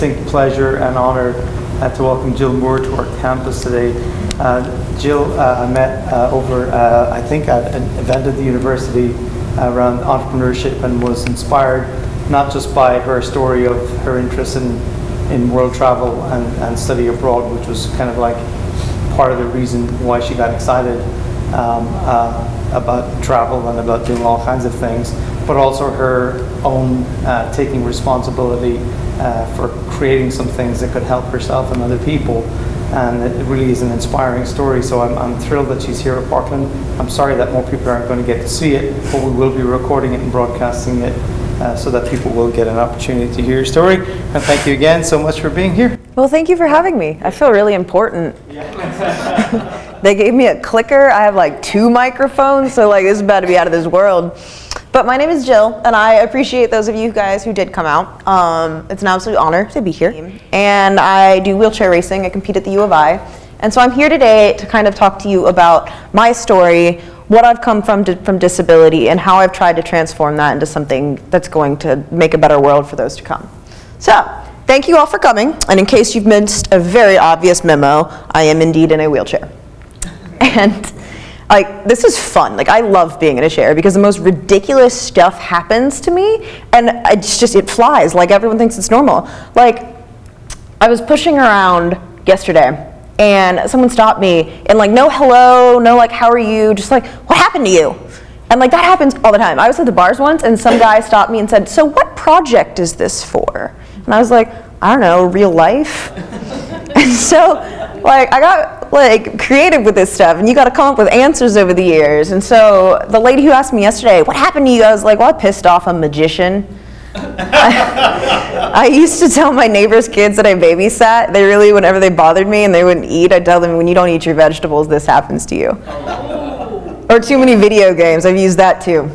distinct pleasure and honor uh, to welcome Jill Moore to our campus today. Uh, Jill, uh, I met uh, over, uh, I think, at an event at the university around entrepreneurship and was inspired not just by her story of her interest in, in world travel and, and study abroad, which was kind of like part of the reason why she got excited um, uh, about travel and about doing all kinds of things, but also her own uh, taking responsibility uh, for creating some things that could help herself and other people. And it really is an inspiring story. So I'm, I'm thrilled that she's here at Parkland. I'm sorry that more people aren't going to get to see it, but we will be recording it and broadcasting it uh, so that people will get an opportunity to hear your story. And thank you again so much for being here. Well, thank you for having me. I feel really important. they gave me a clicker. I have like two microphones, so like this is about to be out of this world. But my name is Jill, and I appreciate those of you guys who did come out. Um, it's an absolute honor to be here. And I do wheelchair racing. I compete at the U of I. And so I'm here today to kind of talk to you about my story, what I've come from from disability, and how I've tried to transform that into something that's going to make a better world for those to come. So, thank you all for coming. And in case you've missed a very obvious memo, I am indeed in a wheelchair. And like this is fun. Like I love being in a chair because the most ridiculous stuff happens to me, and it's just it flies. Like everyone thinks it's normal. Like I was pushing around yesterday and someone stopped me and like no hello no like how are you just like what happened to you and like that happens all the time i was at the bars once and some guy stopped me and said so what project is this for and i was like i don't know real life and so like i got like creative with this stuff and you got to come up with answers over the years and so the lady who asked me yesterday what happened to you i was like well i pissed off a magician I, I, used to tell my neighbors' kids that I babysat. They really, whenever they bothered me and they wouldn't eat, I'd tell them, when you don't eat your vegetables, this happens to you. Oh. Or too many video games. I've used that too.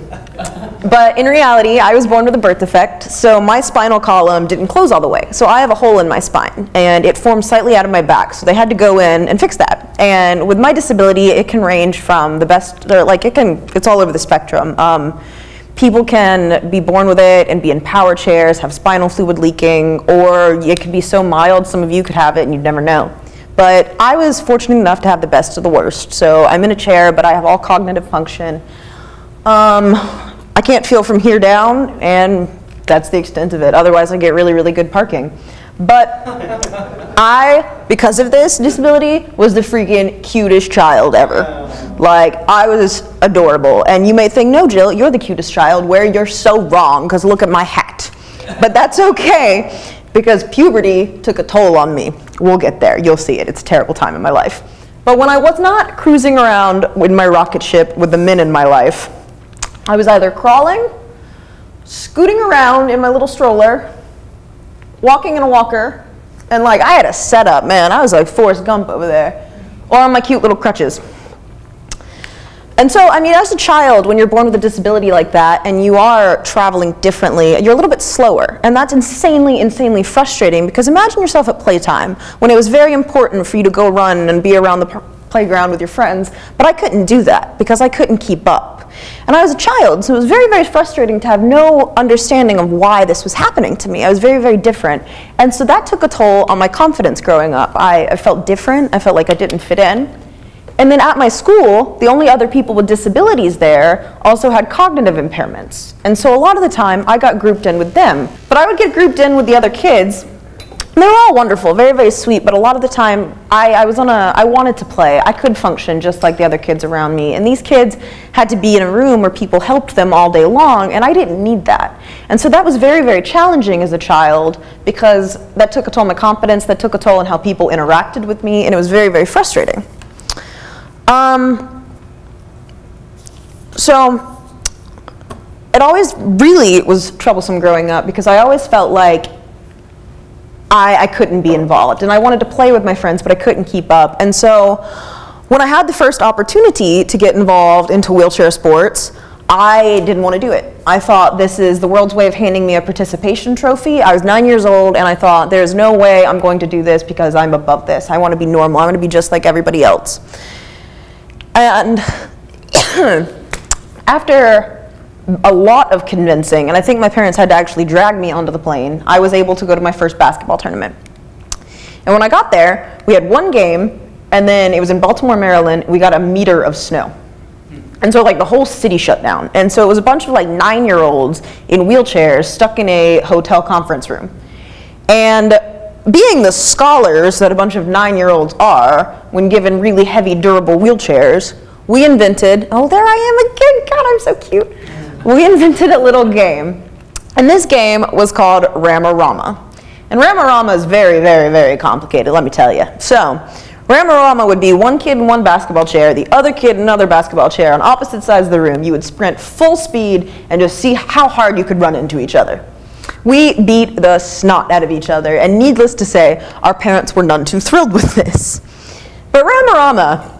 But in reality, I was born with a birth defect, so my spinal column didn't close all the way. So I have a hole in my spine, and it formed slightly out of my back. So they had to go in and fix that. And with my disability, it can range from the best, like it can, it's all over the spectrum. Um, people can be born with it and be in power chairs, have spinal fluid leaking, or it could be so mild some of you could have it and you'd never know. But I was fortunate enough to have the best of the worst. So I'm in a chair, but I have all cognitive function. Um, I can't feel from here down, and that's the extent of it. Otherwise, I get really, really good parking. But I, because of this disability, was the freaking cutest child ever. Like, I was adorable. And you may think, no, Jill, you're the cutest child, where you're so wrong, because look at my hat. But that's okay, because puberty took a toll on me. We'll get there. You'll see it. It's a terrible time in my life. But when I was not cruising around in my rocket ship with the men in my life, I was either crawling, scooting around in my little stroller, walking in a walker, and like I had a setup, man. I was like Forrest Gump over there, or on my cute little crutches. And so, I mean, as a child, when you're born with a disability like that and you are traveling differently, you're a little bit slower. And that's insanely, insanely frustrating because imagine yourself at playtime when it was very important for you to go run and be around the playground with your friends, but I couldn't do that because I couldn't keep up. And I was a child, so it was very, very frustrating to have no understanding of why this was happening to me. I was very, very different. And so that took a toll on my confidence growing up. I, I felt different, I felt like I didn't fit in. And then at my school, the only other people with disabilities there also had cognitive impairments. And so a lot of the time, I got grouped in with them. But I would get grouped in with the other kids. They were all wonderful, very, very sweet, but a lot of the time, I, I was on a, I wanted to play. I could function just like the other kids around me. And these kids had to be in a room where people helped them all day long, and I didn't need that. And so that was very, very challenging as a child because that took a toll on my confidence, that took a toll on how people interacted with me, and it was very, very frustrating. Um, so it always really was troublesome growing up because I always felt like I, I couldn't be involved. And I wanted to play with my friends, but I couldn't keep up. And so when I had the first opportunity to get involved into wheelchair sports, I didn't want to do it. I thought this is the world's way of handing me a participation trophy. I was nine years old and I thought there's no way I'm going to do this because I'm above this. I want to be normal. I want to be just like everybody else. And after a lot of convincing, and I think my parents had to actually drag me onto the plane. I was able to go to my first basketball tournament. And when I got there, we had one game, and then it was in Baltimore, Maryland. We got a meter of snow. And so like the whole city shut down. And so it was a bunch of like nine year olds in wheelchairs stuck in a hotel conference room. And being the scholars that a bunch of nine year olds are, when given really heavy, durable wheelchairs, we invented, oh, there I am again, God, I'm so cute. We invented a little game. And this game was called Ramarama. And Ramarama is very, very, very complicated, let me tell you. So, Ramarama would be one kid in one basketball chair, the other kid in another basketball chair on opposite sides of the room. You would sprint full speed and just see how hard you could run into each other. We beat the snot out of each other, and needless to say, our parents were none too thrilled with this. But Ramorama,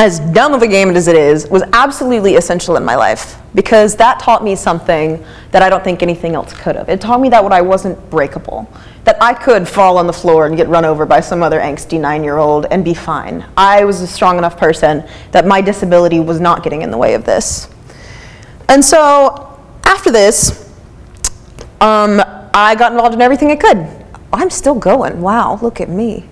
as dumb of a game as it is, was absolutely essential in my life because that taught me something that I don't think anything else could have. It taught me that I wasn't breakable that I could fall on the floor and get run over by some other angsty nine year old and be fine. I was a strong enough person that my disability was not getting in the way of this. And so after this, um, I got involved in everything I could. I'm still going. Wow, look at me.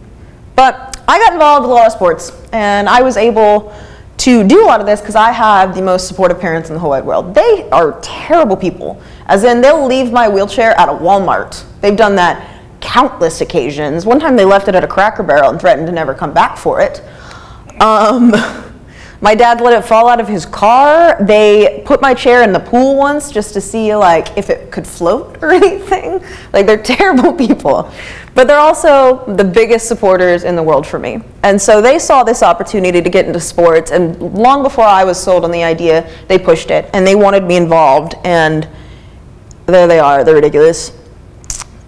But I got involved with a lot of sports, and I was able to do a lot of this because I have the most supportive parents in the whole wide world. They are terrible people, as in they'll leave my wheelchair at a Walmart. They've done that countless occasions. One time they left it at a Cracker Barrel and threatened to never come back for it. Um, my dad let it fall out of his car. They put my chair in the pool once just to see like if it could float or anything. Like they're terrible people. But they're also the biggest supporters in the world for me. And so they saw this opportunity to get into sports and long before I was sold on the idea, they pushed it and they wanted me involved and there they are, they're ridiculous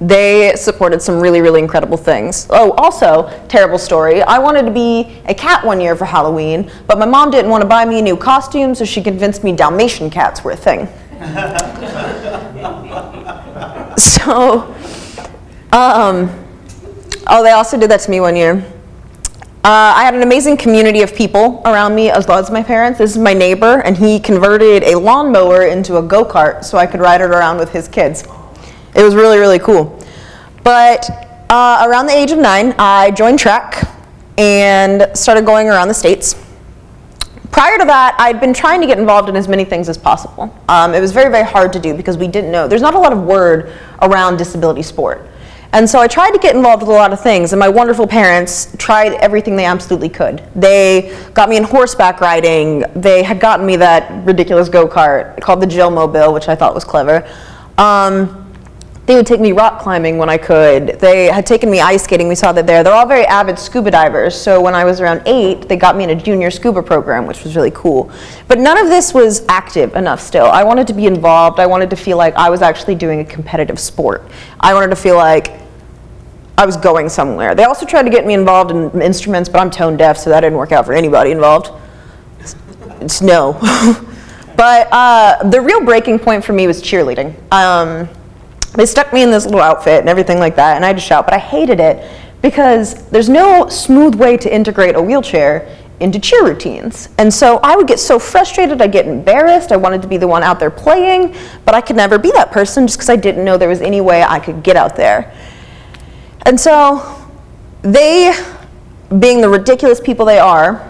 they supported some really, really incredible things. Oh, also, terrible story. I wanted to be a cat one year for Halloween, but my mom didn't want to buy me a new costume, so she convinced me Dalmatian cats were a thing. so, um, oh, they also did that to me one year. Uh, I had an amazing community of people around me as well as my parents. This is my neighbor, and he converted a lawnmower into a go kart so I could ride it around with his kids. It was really, really cool. But uh, around the age of nine, I joined track and started going around the states. Prior to that, I'd been trying to get involved in as many things as possible. Um, it was very, very hard to do because we didn't know. There's not a lot of word around disability sport. And so I tried to get involved with a lot of things, and my wonderful parents tried everything they absolutely could. They got me in horseback riding. They had gotten me that ridiculous go-kart called the Jill Mobile, which I thought was clever. Um, they would take me rock climbing when I could. They had taken me ice skating. We saw that there. They're all very avid scuba divers. So when I was around eight, they got me in a junior scuba program, which was really cool. But none of this was active enough still. I wanted to be involved. I wanted to feel like I was actually doing a competitive sport. I wanted to feel like I was going somewhere. They also tried to get me involved in instruments, but I'm tone deaf, so that didn't work out for anybody involved. It's no. but uh, the real breaking point for me was cheerleading. Um, they stuck me in this little outfit and everything like that, and I had to shout, but I hated it because there's no smooth way to integrate a wheelchair into cheer routines. And so I would get so frustrated, I'd get embarrassed, I wanted to be the one out there playing, but I could never be that person just because I didn't know there was any way I could get out there. And so they, being the ridiculous people they are,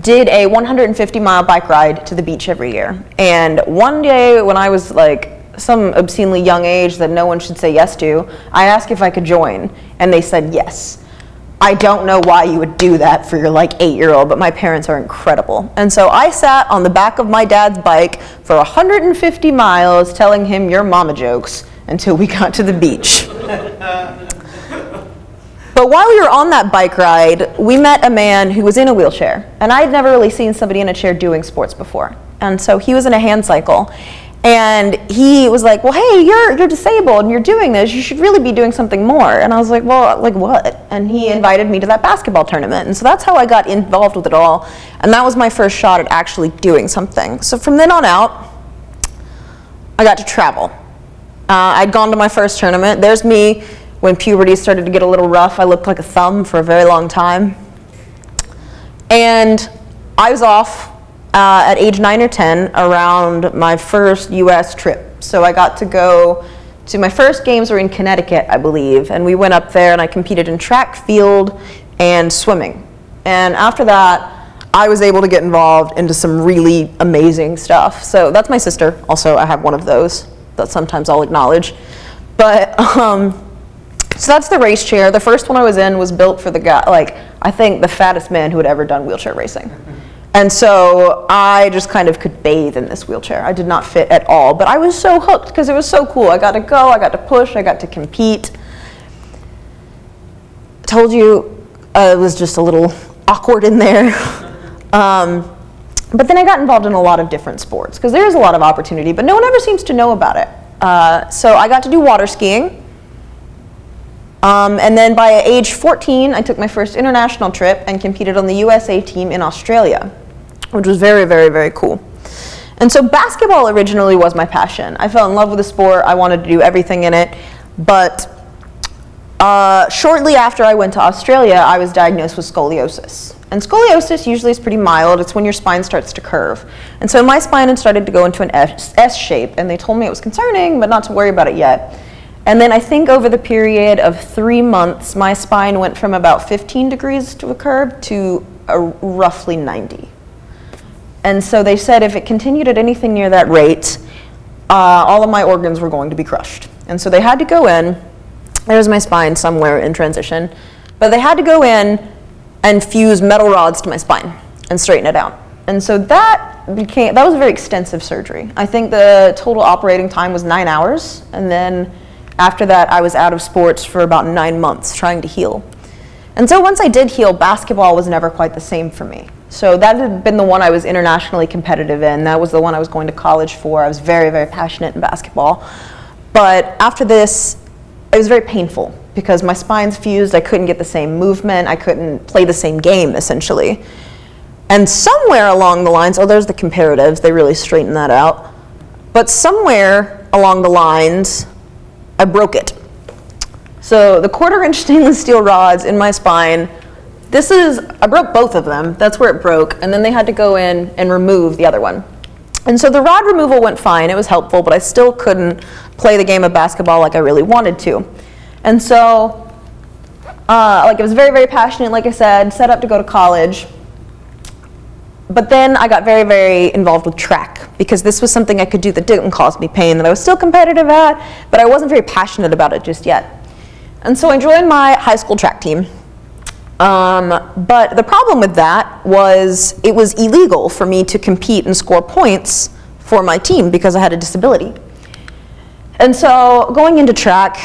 did a 150 mile bike ride to the beach every year. And one day when I was like some obscenely young age that no one should say yes to, I asked if I could join, and they said yes. I don't know why you would do that for your like eight year old, but my parents are incredible. And so I sat on the back of my dad's bike for 150 miles telling him your mama jokes until we got to the beach. but while we were on that bike ride, we met a man who was in a wheelchair. And I had never really seen somebody in a chair doing sports before. And so he was in a hand cycle. And he was like, well, hey, you're, you're disabled and you're doing this. You should really be doing something more. And I was like, well, like what? And he invited me to that basketball tournament. And so that's how I got involved with it all. And that was my first shot at actually doing something. So from then on out, I got to travel. Uh, I'd gone to my first tournament. There's me when puberty started to get a little rough. I looked like a thumb for a very long time. And I was off uh, at age nine or 10 around my first US trip. So I got to go to my first games were in Connecticut, I believe, and we went up there and I competed in track, field, and swimming. And after that, I was able to get involved into some really amazing stuff. So that's my sister. Also, I have one of those that sometimes I'll acknowledge. But um, so that's the race chair. The first one I was in was built for the guy, like I think the fattest man who had ever done wheelchair racing. And so I just kind of could bathe in this wheelchair. I did not fit at all, but I was so hooked because it was so cool. I got to go, I got to push, I got to compete. Told you uh, it was just a little awkward in there. um, but then I got involved in a lot of different sports because there is a lot of opportunity, but no one ever seems to know about it. Uh, so I got to do water skiing. Um, and then by age 14, I took my first international trip and competed on the USA team in Australia which was very, very, very cool. And so basketball originally was my passion. I fell in love with the sport. I wanted to do everything in it. But uh, shortly after I went to Australia, I was diagnosed with scoliosis. And scoliosis usually is pretty mild. It's when your spine starts to curve. And so my spine had started to go into an S, S shape, and they told me it was concerning, but not to worry about it yet. And then I think over the period of three months, my spine went from about 15 degrees to a curve to a roughly 90. And so they said if it continued at anything near that rate, uh, all of my organs were going to be crushed. And so they had to go in, there's my spine somewhere in transition, but they had to go in and fuse metal rods to my spine and straighten it out. And so that became, that was a very extensive surgery. I think the total operating time was nine hours. And then after that, I was out of sports for about nine months trying to heal. And so once I did heal, basketball was never quite the same for me. So that had been the one I was internationally competitive in. That was the one I was going to college for. I was very, very passionate in basketball. But after this, it was very painful because my spine's fused. I couldn't get the same movement. I couldn't play the same game, essentially. And somewhere along the lines, oh, there's the comparatives. They really straighten that out. But somewhere along the lines, I broke it. So the quarter inch stainless steel rods in my spine this is, I broke both of them. That's where it broke. And then they had to go in and remove the other one. And so the rod removal went fine. It was helpful, but I still couldn't play the game of basketball like I really wanted to. And so, uh, like I was very, very passionate, like I said, set up to go to college. But then I got very, very involved with track because this was something I could do that didn't cause me pain, that I was still competitive at, but I wasn't very passionate about it just yet. And so I joined my high school track team. Um, but the problem with that was it was illegal for me to compete and score points for my team because I had a disability. And so going into track,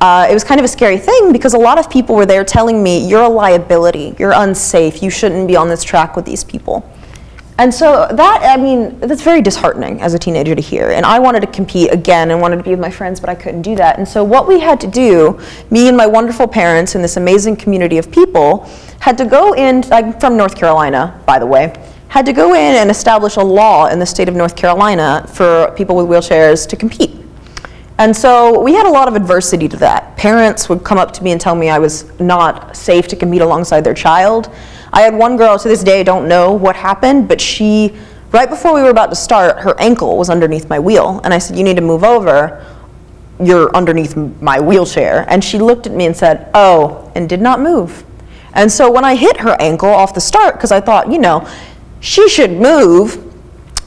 uh, it was kind of a scary thing because a lot of people were there telling me, you're a liability, you're unsafe, you shouldn't be on this track with these people. And so that, I mean, that's very disheartening as a teenager to hear. And I wanted to compete again and wanted to be with my friends, but I couldn't do that. And so what we had to do, me and my wonderful parents and this amazing community of people, had to go in, I'm from North Carolina, by the way, had to go in and establish a law in the state of North Carolina for people with wheelchairs to compete. And so we had a lot of adversity to that. Parents would come up to me and tell me I was not safe to compete alongside their child. I had one girl to this day, I don't know what happened, but she, right before we were about to start, her ankle was underneath my wheel. And I said, You need to move over. You're underneath my wheelchair. And she looked at me and said, Oh, and did not move. And so when I hit her ankle off the start, because I thought, you know, she should move,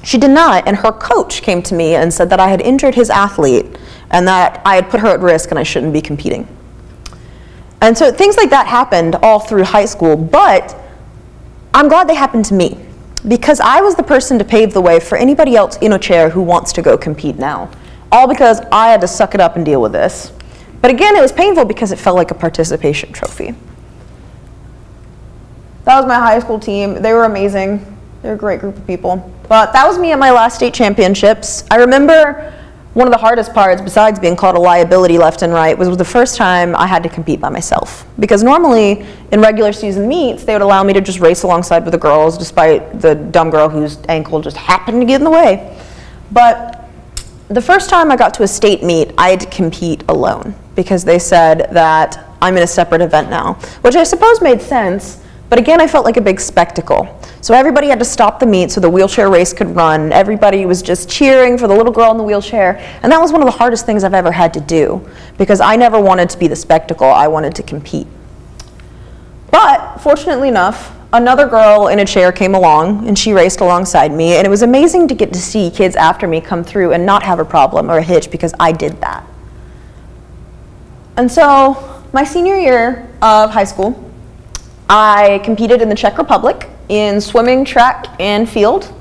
she did not. And her coach came to me and said that I had injured his athlete and that I had put her at risk and I shouldn't be competing. And so things like that happened all through high school, but I'm glad they happened to me because I was the person to pave the way for anybody else in a chair who wants to go compete now. All because I had to suck it up and deal with this. But again, it was painful because it felt like a participation trophy. That was my high school team. They were amazing. They're a great group of people. But that was me at my last state championships. I remember one of the hardest parts, besides being called a liability left and right, was the first time I had to compete by myself. Because normally, in regular season meets, they would allow me to just race alongside with the girls, despite the dumb girl whose ankle just happened to get in the way. But the first time I got to a state meet, I had to compete alone, because they said that I'm in a separate event now, which I suppose made sense, But again, I felt like a big spectacle. So everybody had to stop the meet so the wheelchair race could run. Everybody was just cheering for the little girl in the wheelchair. And that was one of the hardest things I've ever had to do because I never wanted to be the spectacle, I wanted to compete. But fortunately enough, another girl in a chair came along and she raced alongside me. And it was amazing to get to see kids after me come through and not have a problem or a hitch because I did that. And so my senior year of high school, I competed in the Czech Republic in swimming, track, and field.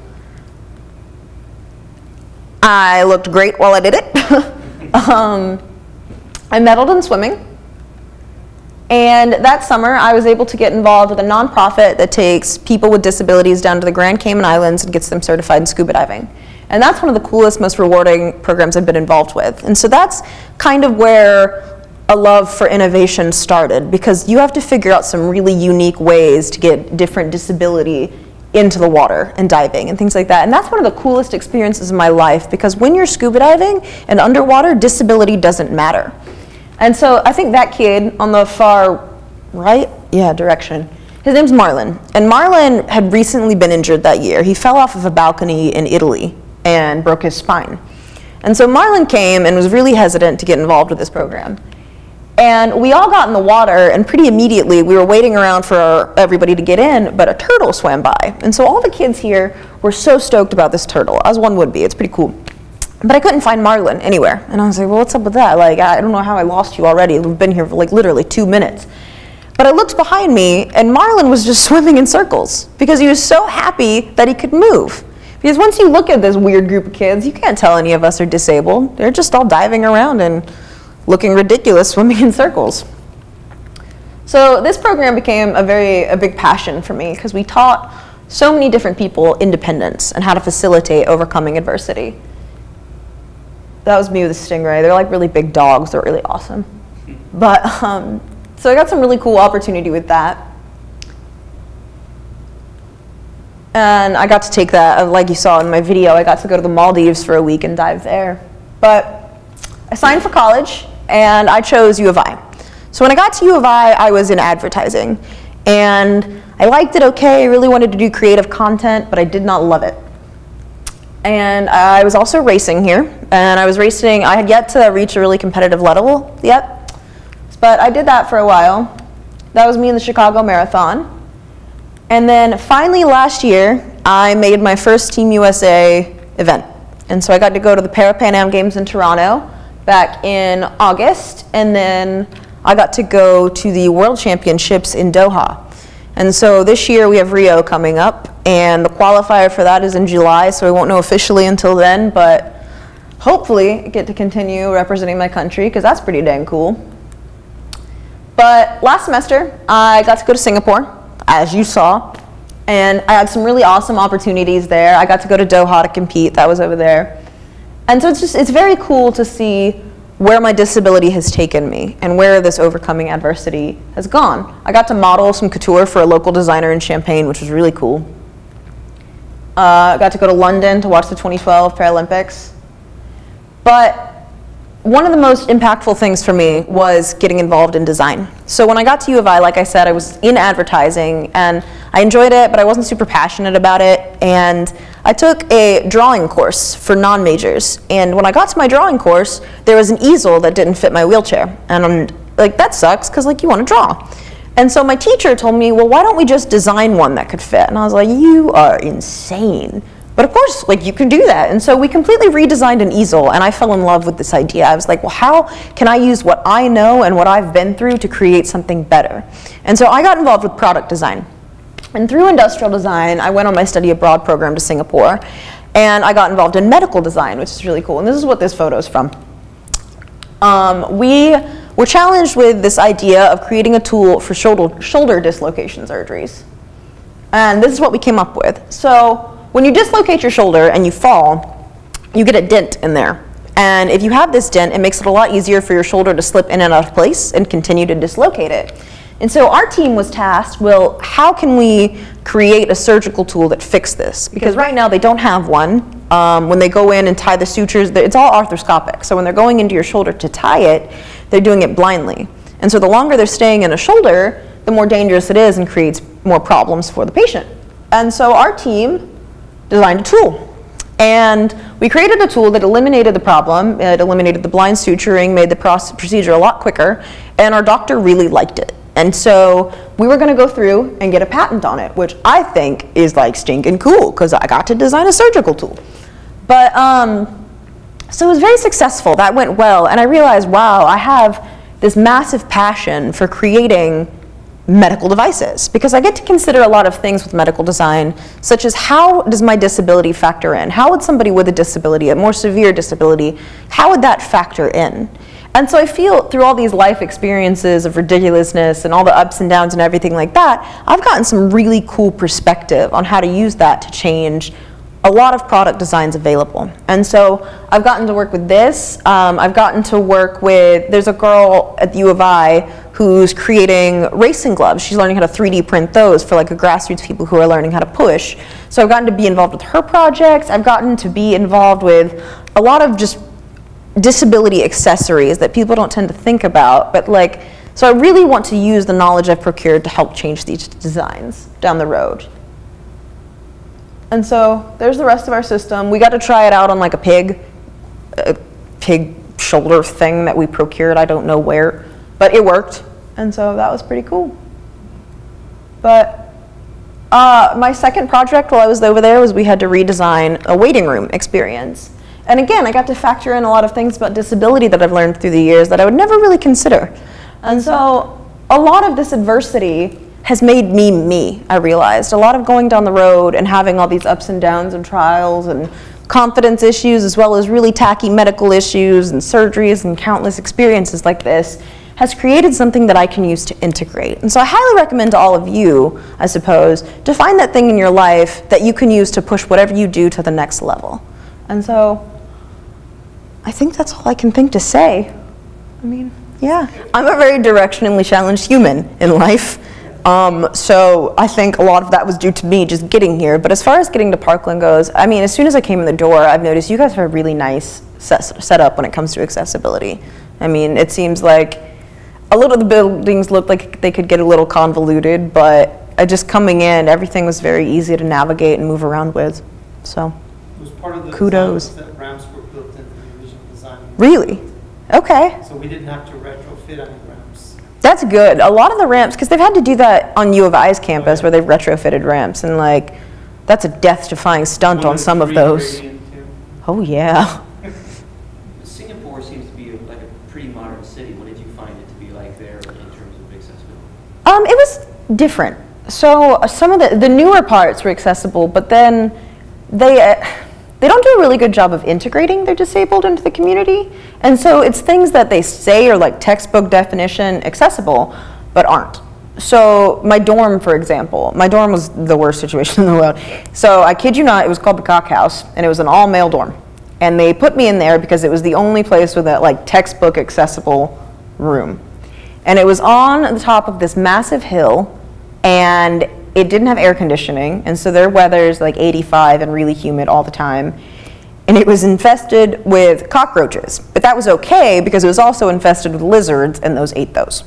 I looked great while I did it. um, I medaled in swimming. And that summer, I was able to get involved with a nonprofit that takes people with disabilities down to the Grand Cayman Islands and gets them certified in scuba diving. And that's one of the coolest, most rewarding programs I've been involved with. And so that's kind of where a love for innovation started because you have to figure out some really unique ways to get different disability into the water and diving and things like that. And that's one of the coolest experiences in my life because when you're scuba diving and underwater, disability doesn't matter. And so I think that kid on the far right, yeah, direction, his name's Marlon. And Marlon had recently been injured that year. He fell off of a balcony in Italy and broke his spine. And so Marlon came and was really hesitant to get involved with this program. And we all got in the water, and pretty immediately we were waiting around for everybody to get in, but a turtle swam by. And so all the kids here were so stoked about this turtle, as one would be. It's pretty cool. But I couldn't find Marlon anywhere. And I was like, well, what's up with that? Like, I don't know how I lost you already. We've been here for like literally two minutes. But I looked behind me, and Marlon was just swimming in circles because he was so happy that he could move. Because once you look at this weird group of kids, you can't tell any of us are disabled. They're just all diving around and looking ridiculous swimming in circles. So this program became a very a big passion for me because we taught so many different people independence and how to facilitate overcoming adversity. That was me with the stingray. They're like really big dogs. They're really awesome. But um, so I got some really cool opportunity with that. And I got to take that, like you saw in my video, I got to go to the Maldives for a week and dive there. But I signed for college and I chose U of I. So when I got to U of I, I was in advertising. And I liked it okay, I really wanted to do creative content, but I did not love it. And I was also racing here, and I was racing, I had yet to reach a really competitive level yet, but I did that for a while. That was me in the Chicago Marathon. And then finally last year, I made my first Team USA event. And so I got to go to the Parapan Am Games in Toronto, back in August, and then I got to go to the World Championships in Doha. And so this year we have Rio coming up, and the qualifier for that is in July, so we won't know officially until then, but hopefully get to continue representing my country, because that's pretty dang cool. But last semester, I got to go to Singapore, as you saw, and I had some really awesome opportunities there. I got to go to Doha to compete, that was over there. And so it's just, it's very cool to see where my disability has taken me and where this overcoming adversity has gone. I got to model some couture for a local designer in Champaign, which was really cool. Uh, I got to go to London to watch the 2012 Paralympics. But one of the most impactful things for me was getting involved in design. So when I got to U of I, like I said, I was in advertising and I enjoyed it, but I wasn't super passionate about it. And I took a drawing course for non-majors. And when I got to my drawing course, there was an easel that didn't fit my wheelchair. And I'm like, that sucks, because like you want to draw. And so my teacher told me, well, why don't we just design one that could fit? And I was like, you are insane. But of course, like you can do that. And so we completely redesigned an easel and I fell in love with this idea. I was like, well, how can I use what I know and what I've been through to create something better? And so I got involved with product design. And through industrial design, I went on my study abroad program to Singapore and I got involved in medical design, which is really cool. And this is what this photo is from. Um, we were challenged with this idea of creating a tool for shoulder, shoulder dislocation surgeries. And this is what we came up with. So when you dislocate your shoulder and you fall, you get a dent in there. And if you have this dent, it makes it a lot easier for your shoulder to slip in and out of place and continue to dislocate it. And so our team was tasked, well, how can we create a surgical tool that fixes this? Because right now they don't have one. Um, when they go in and tie the sutures, it's all arthroscopic. So when they're going into your shoulder to tie it, they're doing it blindly. And so the longer they're staying in a shoulder, the more dangerous it is and creates more problems for the patient. And so our team designed a tool. And we created a tool that eliminated the problem. It eliminated the blind suturing, made the procedure a lot quicker, and our doctor really liked it. And so we were going to go through and get a patent on it, which I think is like stinking cool because I got to design a surgical tool. But um, so it was very successful. That went well, and I realized, wow, I have this massive passion for creating medical devices because I get to consider a lot of things with medical design, such as how does my disability factor in? How would somebody with a disability, a more severe disability, how would that factor in? And so I feel through all these life experiences of ridiculousness and all the ups and downs and everything like that, I've gotten some really cool perspective on how to use that to change a lot of product designs available. And so I've gotten to work with this. Um, I've gotten to work with, there's a girl at the U of I who's creating racing gloves. She's learning how to 3D print those for like a grassroots people who are learning how to push. So I've gotten to be involved with her projects. I've gotten to be involved with a lot of just disability accessories that people don't tend to think about. But like, so I really want to use the knowledge I've procured to help change these designs down the road. And so there's the rest of our system. We got to try it out on like a pig, a pig shoulder thing that we procured, I don't know where, but it worked. And so that was pretty cool. But uh, my second project while I was over there was we had to redesign a waiting room experience. And again, I got to factor in a lot of things about disability that I've learned through the years that I would never really consider. And so a lot of this adversity has made me me, I realized. A lot of going down the road and having all these ups and downs and trials and confidence issues as well as really tacky medical issues and surgeries and countless experiences like this has created something that I can use to integrate. And so I highly recommend to all of you, I suppose, to find that thing in your life that you can use to push whatever you do to the next level. And so I think that's all I can think to say. I mean, yeah, I'm a very directionally challenged human in life. Um, so I think a lot of that was due to me just getting here. But as far as getting to Parkland goes, I mean, as soon as I came in the door, I've noticed you guys have a really nice set, setup when it comes to accessibility. I mean, it seems like a little of the buildings looked like they could get a little convoluted, but just coming in, everything was very easy to navigate and move around with. So, kudos. that ramps were built into the original design. Really? Okay. So we didn't have to retrofit any ramps. That's good. A lot of the ramps, because they've had to do that on U of I's campus where they've retrofitted ramps, and like, that's a death-defying stunt on some of those. Oh, yeah. Singapore seems to be like a pretty modern city. What did you find it to be like there in terms of accessibility? Um, it was different. So uh, some of the, the newer parts were accessible, but then they, uh, they don't do a really good job of integrating their disabled into the community. And so it's things that they say are like textbook definition accessible, but aren't. So my dorm, for example, my dorm was the worst situation in the world. So I kid you not, it was called the Cock House, and it was an all-male dorm. And they put me in there because it was the only place with a like textbook accessible room. And it was on the top of this massive hill, and it didn't have air conditioning, and so their weather is like 85 and really humid all the time. And it was infested with cockroaches. But that was okay because it was also infested with lizards, and those ate those.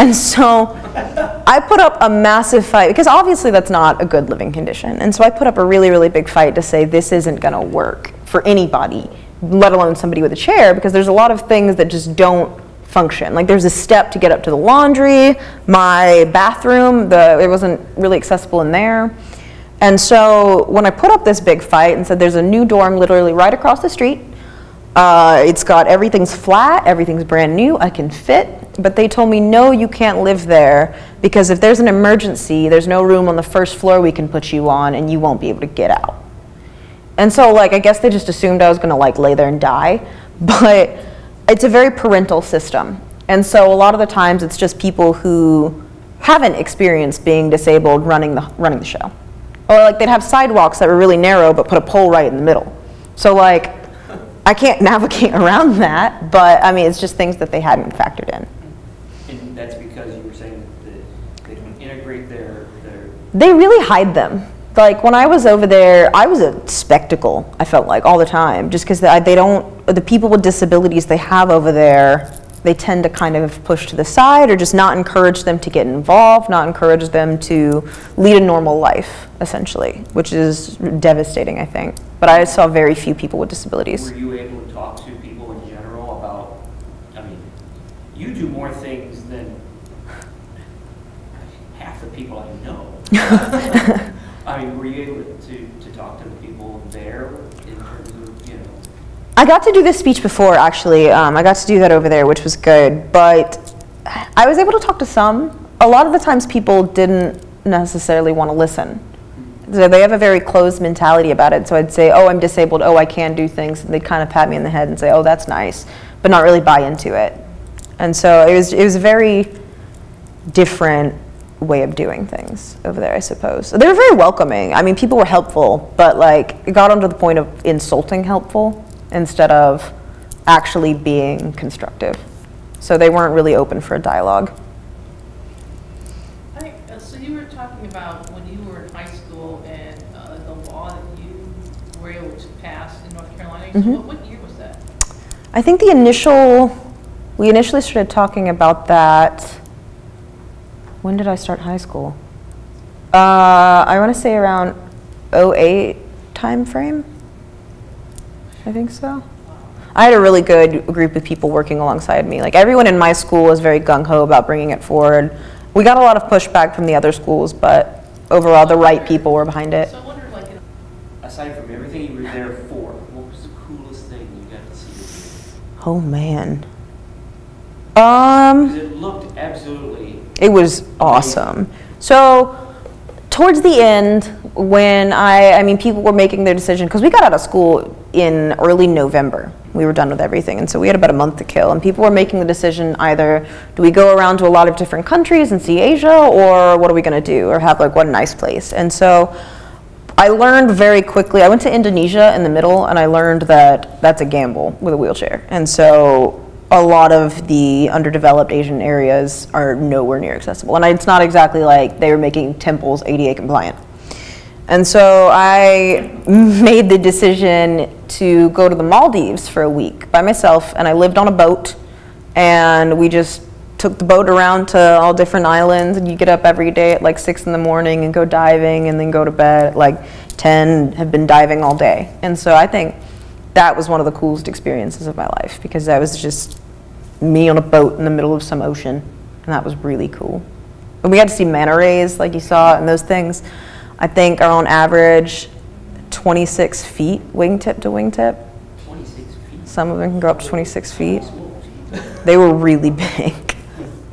And so I put up a massive fight because obviously that's not a good living condition. And so I put up a really, really big fight to say this isn't going to work for anybody, let alone somebody with a chair, because there's a lot of things that just don't function. Like there's a step to get up to the laundry, my bathroom, the, it wasn't really accessible in there. And so when I put up this big fight and said there's a new dorm literally right across the street, uh, it's got everything's flat, everything's brand new, I can fit, but they told me no, you can't live there because if there's an emergency, there's no room on the first floor we can put you on and you won't be able to get out. And so like I guess they just assumed I was gonna like lay there and die, but it's a very parental system. And so a lot of the times it's just people who haven't experienced being disabled running the, running the show. Or like they'd have sidewalks that were really narrow but put a pole right in the middle. So like, I can't navigate around that, but I mean, it's just things that they hadn't factored in. And that's because you were saying that they can integrate their, their They really hide them. Like when I was over there, I was a spectacle, I felt like, all the time, just because they, they don't, the people with disabilities they have over there they tend to kind of push to the side or just not encourage them to get involved, not encourage them to lead a normal life, essentially, which is devastating, I think. But I saw very few people with disabilities. Were you able to talk to people in general about, I mean, you do more things than half the people I know. I mean, were you able to, to talk to the people there in terms of, you know? I got to do this speech before, actually. Um, I got to do that over there, which was good. But I was able to talk to some. A lot of the times, people didn't necessarily want to listen. So they have a very closed mentality about it. So I'd say, "Oh, I'm disabled. Oh, I can do things." And they'd kind of pat me in the head and say, "Oh, that's nice," but not really buy into it. And so it was. It was a very different way of doing things over there, I suppose. They were very welcoming. I mean, people were helpful, but like it got onto the point of insulting helpful instead of actually being constructive. So they weren't really open for a dialogue. I, uh, so you were talking about when you were in high school and uh, the law that you were able to pass in North Carolina. So Mhm. what, what year was that? I think the initial, we initially started talking about that. When did I start high school? Uh, I want to say around 08 timeframe. I think so. I had a really good group of people working alongside me. Like everyone in my school was very gung ho about bringing it forward. We got a lot of pushback from the other schools, but overall, the right people were behind it. So I wonder, like, Aside from everything you were there for, what was the coolest thing you got to see? Oh man. Um. It looked absolutely, It was awesome. So, towards the end, when I, I mean, people were making their decision, because we got out of school in early November. We were done with everything. And so we had about a month to kill. And people were making the decision either do we go around to a lot of different countries and see Asia, or what are we going to do, or have like one nice place? And so, I learned very quickly. I went to Indonesia in the middle, and I learned that that's a gamble with a wheelchair. And so, a lot of the underdeveloped Asian areas are nowhere near accessible. And it's not exactly like they were making temples ADA compliant. And so I made the decision to go to the Maldives for a week by myself, and I lived on a boat, and we just took the boat around to all different islands, and you get up every day at like six in the morning and go diving, and then go to bed at like 10, have been diving all day. And so I think that was one of the coolest experiences of my life because that was just me on a boat in the middle of some ocean, and that was really cool. And we got to see manta rays, like you saw, and those things, I think, are on average 26 feet wingtip to wingtip. 26 feet. Some of them can go up to 26 feet. They were really big.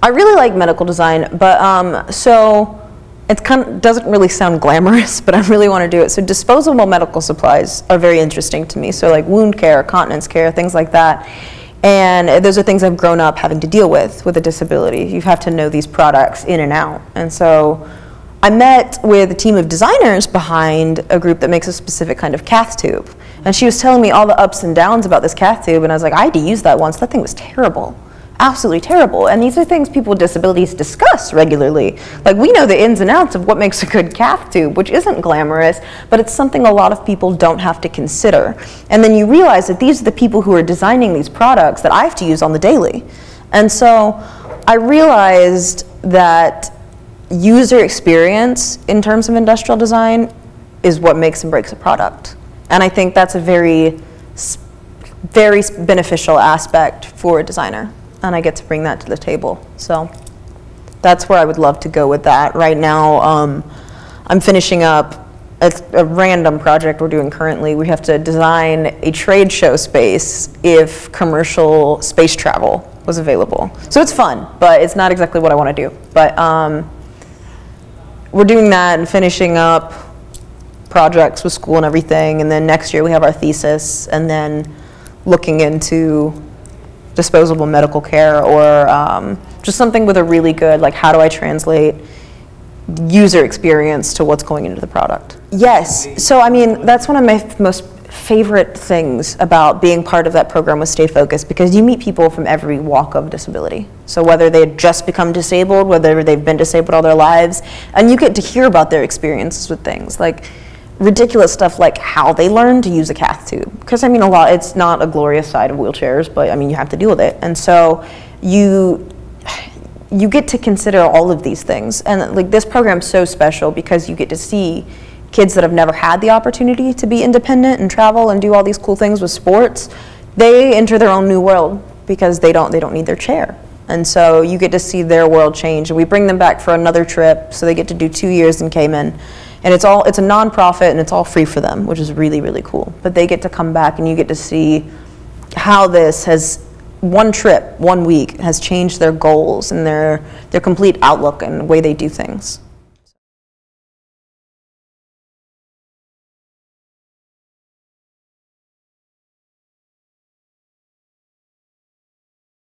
I really like medical design, but um, so it kind of doesn't really sound glamorous, but I really want to do it. So disposable medical supplies are very interesting to me. So like wound care, continence care, things like that. And those are things I've grown up having to deal with with a disability. You have to know these products in and out. And so I met with a team of designers behind a group that makes a specific kind of cath tube. And she was telling me all the ups and downs about this cath tube, and I was like, I had to use that once. That thing was terrible. Absolutely terrible. And these are things people with disabilities discuss regularly. Like, we know the ins and outs of what makes a good cath tube, which isn't glamorous, but it's something a lot of people don't have to consider. And then you realize that these are the people who are designing these products that I have to use on the daily. And so I realized that user experience in terms of industrial design is what makes and breaks a product. And I think that's a very, very beneficial aspect for a designer. And I get to bring that to the table. So that's where I would love to go with that. Right now, um, I'm finishing up a, a random project we're doing currently. We have to design a trade show space if commercial space travel was available. So it's fun, but it's not exactly what I want to do. But um, we're doing that and finishing up projects with school and everything. And then next year we have our thesis, and then looking into disposable medical care or um, just something with a really good, like, how do I translate user experience to what's going into the product? Yes. So, I mean, that's one of my most favorite things about being part of that program with Stay Focused because you meet people from every walk of disability. So, whether they had just become disabled, whether they've been disabled all their lives, and you get to hear about their experiences with things. Like, ridiculous stuff like how they learn to use a cath tube. Because I mean, a lot. It's not a glorious side of wheelchairs, but I mean, you have to deal with it. And so you you get to consider all of these things. And like this program's so special because you get to see kids that have never had the opportunity to be independent and travel and do all these cool things with sports. They enter their own new world because they don't they don't need their chair. And so you get to see their world change. And we bring them back for another trip, so they get to do two years in Cayman. And it's all it's a nonprofit and it's all free for them, which is really really cool. But they get to come back and you get to see how this has one trip, one week has changed their goals and their their complete outlook and the way they do things.